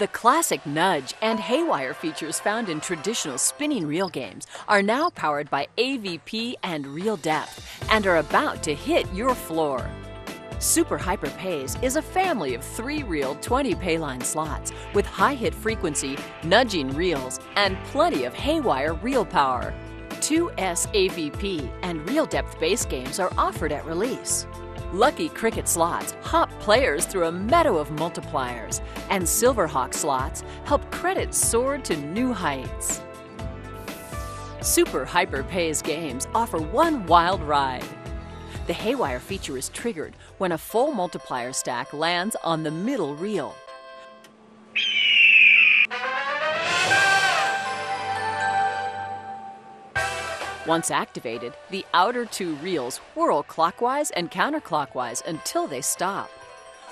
The classic nudge and haywire features found in traditional spinning reel games are now powered by AVP and Reel Depth and are about to hit your floor. Super Hyper Pays is a family of three reel 20 payline slots with high hit frequency, nudging reels, and plenty of haywire reel power. 2S AVP and Reel Depth base games are offered at release. Lucky Cricket slots hop players through a meadow of multipliers, and Silverhawk slots help credits soar to new heights. Super Hyper Pays games offer one wild ride. The Haywire feature is triggered when a full multiplier stack lands on the middle reel. Once activated, the outer two reels whirl clockwise and counterclockwise until they stop.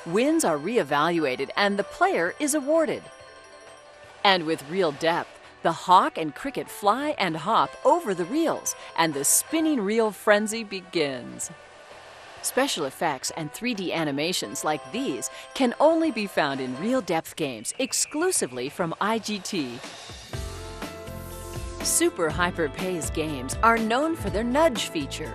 Wins are re-evaluated and the player is awarded. And with reel depth, the hawk and cricket fly and hop over the reels, and the spinning reel frenzy begins. Special effects and 3D animations like these can only be found in Reel Depth games exclusively from IGT. Super Hyper Pays games are known for their nudge feature.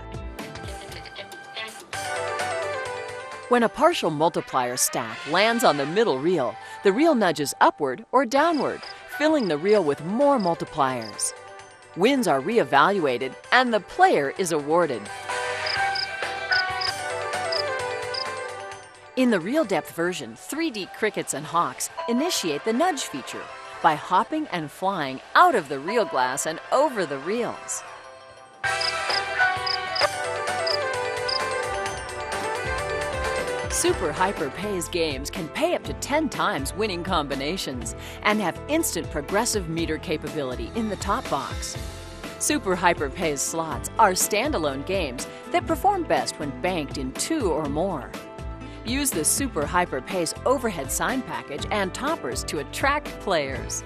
When a partial multiplier stack lands on the middle reel, the reel nudges upward or downward, filling the reel with more multipliers. Wins are re-evaluated and the player is awarded. In the Reel Depth version, 3D crickets and hawks initiate the nudge feature by hopping and flying out of the reel glass and over the reels. Super Hyper Pays games can pay up to 10 times winning combinations and have instant progressive meter capability in the top box. Super Hyper Pays slots are standalone games that perform best when banked in two or more. Use the Super Hyper Pays overhead sign package and toppers to attract players.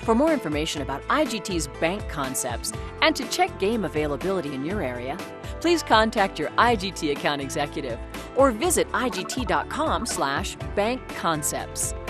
For more information about IGT's bank concepts and to check game availability in your area, please contact your IGT account executive or visit igt.com/bankconcepts.